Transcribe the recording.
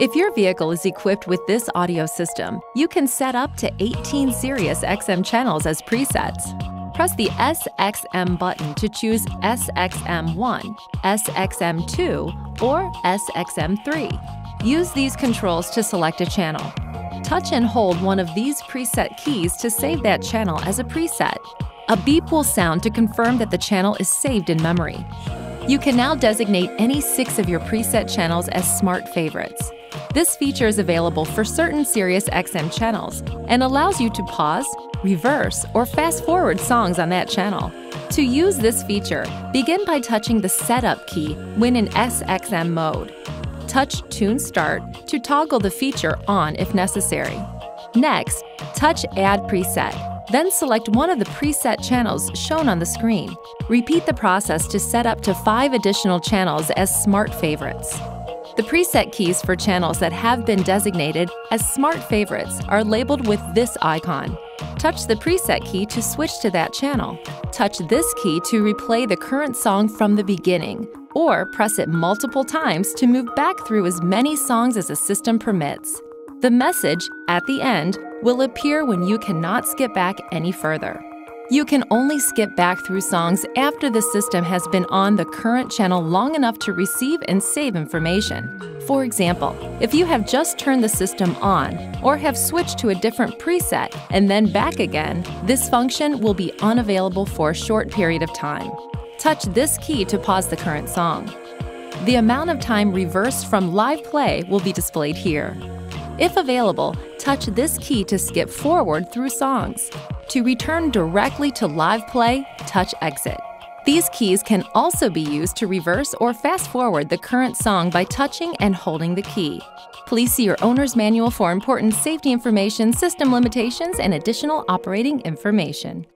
If your vehicle is equipped with this audio system, you can set up to 18 Sirius XM channels as presets. Press the SXM button to choose SXM1, SXM2, or SXM3. Use these controls to select a channel. Touch and hold one of these preset keys to save that channel as a preset. A beep will sound to confirm that the channel is saved in memory. You can now designate any six of your preset channels as Smart Favorites. This feature is available for certain SiriusXM channels and allows you to pause, reverse, or fast forward songs on that channel. To use this feature, begin by touching the Setup key when in SXM mode. Touch Tune Start to toggle the feature on if necessary. Next, touch Add Preset, then select one of the preset channels shown on the screen. Repeat the process to set up to five additional channels as Smart Favorites. The preset keys for channels that have been designated as Smart Favorites are labeled with this icon. Touch the preset key to switch to that channel. Touch this key to replay the current song from the beginning, or press it multiple times to move back through as many songs as the system permits. The message, at the end, will appear when you cannot skip back any further. You can only skip back through songs after the system has been on the current channel long enough to receive and save information. For example, if you have just turned the system on or have switched to a different preset and then back again, this function will be unavailable for a short period of time. Touch this key to pause the current song. The amount of time reversed from live play will be displayed here. If available, touch this key to skip forward through songs. To return directly to live play, touch Exit. These keys can also be used to reverse or fast forward the current song by touching and holding the key. Please see your owner's manual for important safety information, system limitations, and additional operating information.